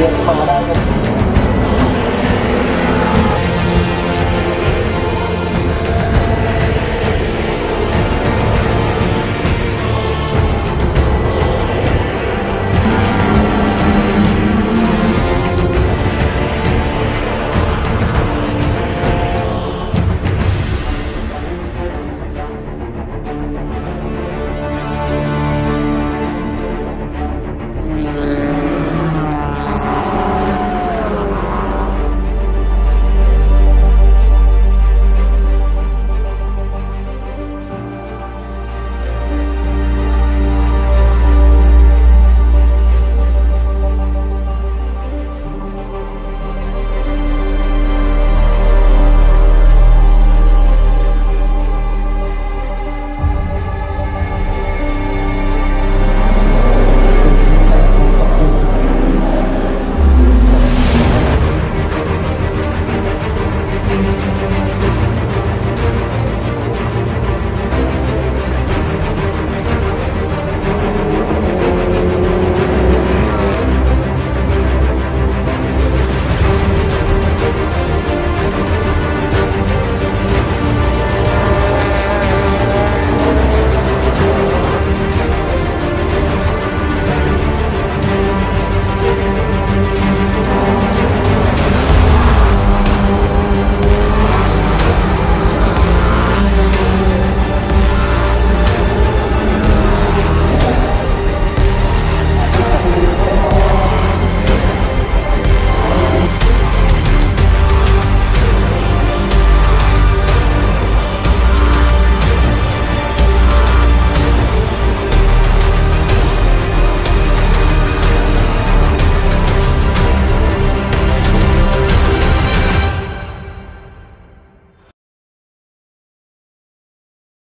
walk past.